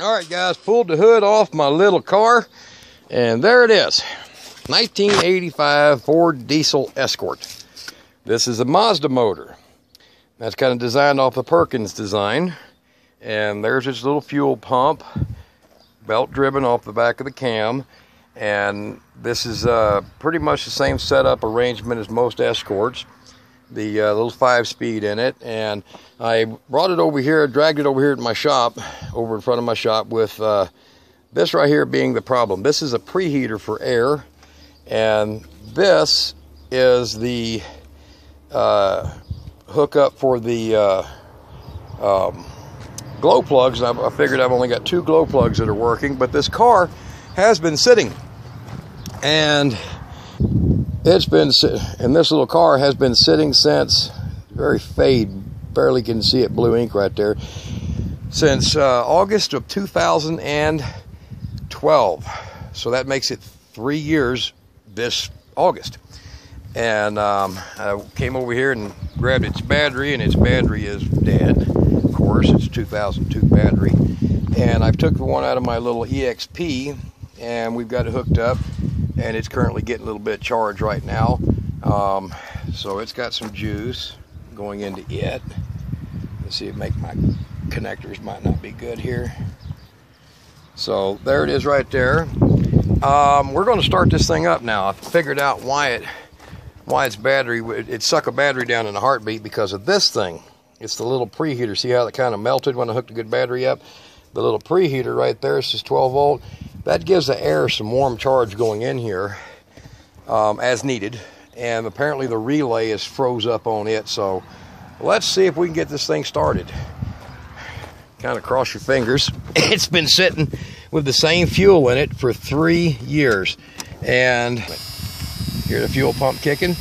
All right, guys, pulled the hood off my little car, and there it is. 1985 Ford Diesel Escort. This is a Mazda motor. That's kind of designed off the Perkins design. And there's its little fuel pump, belt driven off the back of the cam. And this is uh, pretty much the same setup arrangement as most Escorts the uh, little five speed in it and I brought it over here dragged it over here to my shop over in front of my shop with uh, this right here being the problem. This is a preheater for air and this is the uh, hookup for the uh, um, glow plugs. I, I figured I've only got two glow plugs that are working but this car has been sitting. And it's been, and this little car has been sitting since, very fade, barely can see it blue ink right there, since uh, August of 2012. So that makes it three years this August. And um, I came over here and grabbed its battery, and its battery is dead. Of course, it's 2002 battery. And I took the one out of my little EXP, and we've got it hooked up and it's currently getting a little bit charged right now. Um, so it's got some juice going into it. Let's see if make my connectors might not be good here. So there it is right there. Um, we're going to start this thing up now. I figured out why it why its battery it suck a battery down in a heartbeat because of this thing. It's the little preheater. See how it kind of melted when I hooked a good battery up? The little preheater right there, this is 12 volt that gives the air some warm charge going in here um, as needed. And apparently the relay is froze up on it. So let's see if we can get this thing started. Kind of cross your fingers. it's been sitting with the same fuel in it for three years. And hear the fuel pump kicking.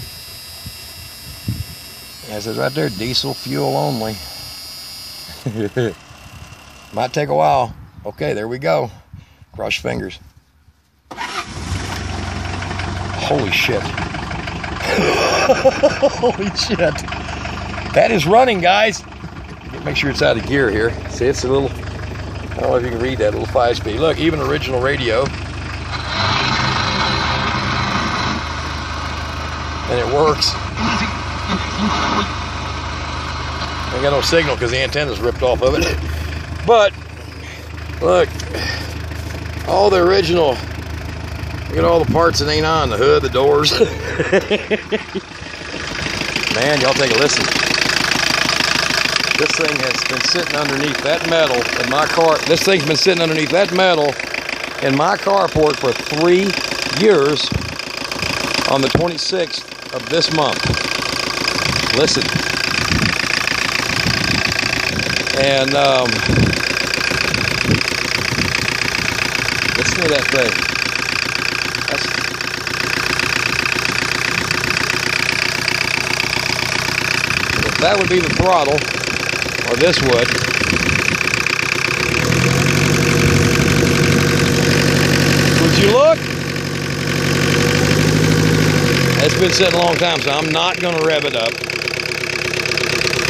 As it right there, diesel fuel only. Might take a while. Okay, there we go. Cross fingers. Holy shit. Holy shit. That is running, guys. Make sure it's out of gear here. See, it's a little, I don't know if you can read that, little five speed. Look, even original radio. And it works. Ain't got no signal because the antenna's ripped off of it. But, look, all the original. Look at all the parts that ain't on the hood the doors. Man y'all take a listen. This thing has been sitting underneath that metal in my car. This thing's been sitting underneath that metal in my carport for three years on the 26th of this month. Listen. And um, Listen to that. That's... If that would be the throttle, or this would, would you look? It's been sitting a long time, so I'm not going to rev it up.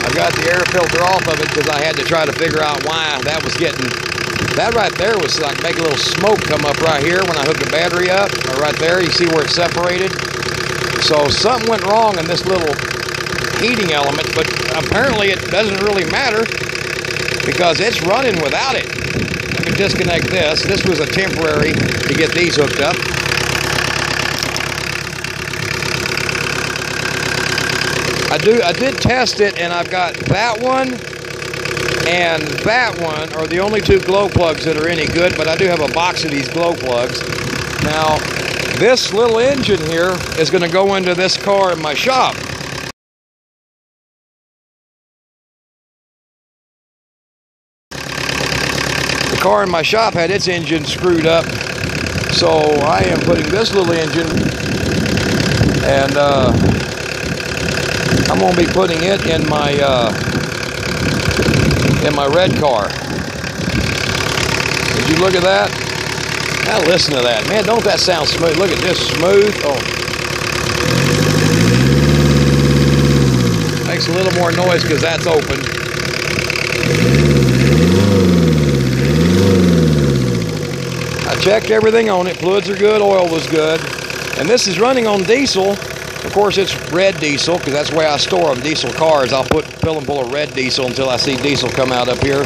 I've got the air filter off of it because I had to try to figure out why that was getting that right there was like making a little smoke come up right here when I hooked the battery up. Right there, you see where it separated? So something went wrong in this little heating element, but apparently it doesn't really matter because it's running without it. Let me disconnect this. This was a temporary to get these hooked up. I do I did test it and I've got that one and that one are the only two glow plugs that are any good, but I do have a box of these glow plugs. Now, this little engine here is going to go into this car in my shop. The car in my shop had its engine screwed up, so I am putting this little engine and uh, I'm going to be putting it in my uh, in my red car. Did you look at that? Now listen to that. Man, don't that sound smooth? Look at this, smooth. Oh. Makes a little more noise because that's open. I checked everything on it. Fluids are good, oil was good. And this is running on diesel. Of course, it's red diesel because that's the way I store them. Diesel cars, I'll put fill and full of red diesel until I see diesel come out up here,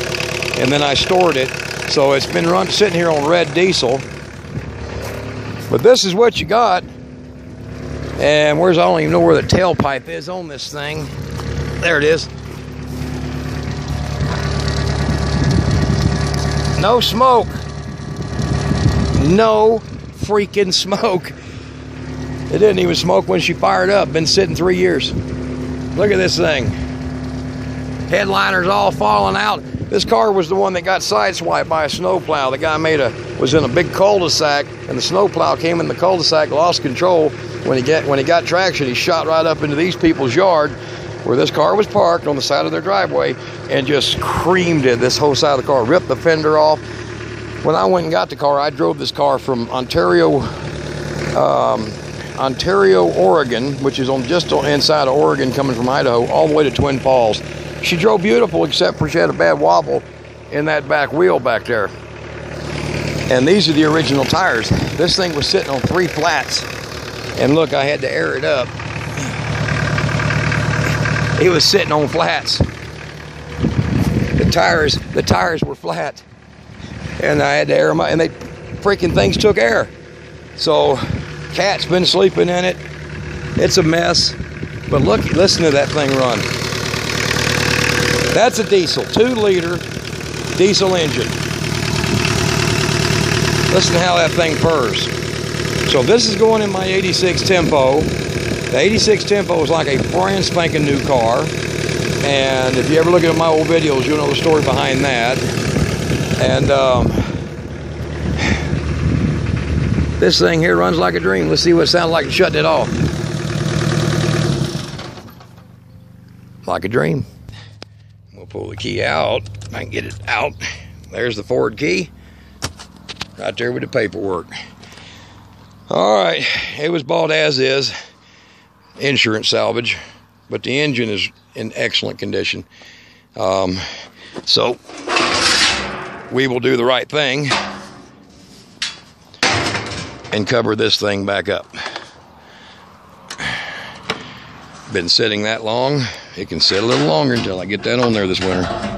and then I stored it. So it's been run sitting here on red diesel. But this is what you got. And where's I don't even know where the tailpipe is on this thing. There it is. No smoke. No freaking smoke. It didn't even smoke when she fired up. Been sitting three years. Look at this thing. Headliners all falling out. This car was the one that got sideswiped by a snowplow. The guy made a was in a big cul-de-sac, and the snowplow came in the cul-de-sac, lost control. When he get when he got traction, he shot right up into these people's yard, where this car was parked on the side of their driveway, and just creamed it. This whole side of the car, ripped the fender off. When I went and got the car, I drove this car from Ontario, um, Ontario, Oregon, which is on just on inside of Oregon, coming from Idaho, all the way to Twin Falls. She drove beautiful, except for she had a bad wobble in that back wheel back there. And these are the original tires. This thing was sitting on three flats. And look, I had to air it up. It was sitting on flats. The tires, the tires were flat. And I had to air them up, and they freaking things took air. So cat's been sleeping in it. It's a mess. But look, listen to that thing run. That's a diesel, two liter diesel engine. Listen to how that thing purrs. So this is going in my 86 Tempo. The 86 Tempo is like a brand spanking new car. And if you ever look at my old videos, you'll know the story behind that. And um, this thing here runs like a dream. Let's see what it sounds like shutting it off. Like a dream. We'll pull the key out. I can get it out. There's the Ford key. Right there with the paperwork. All right, it was bought as is, insurance salvage, but the engine is in excellent condition. Um, so we will do the right thing and cover this thing back up. Been sitting that long, it can sit a little longer until I get that on there this winter.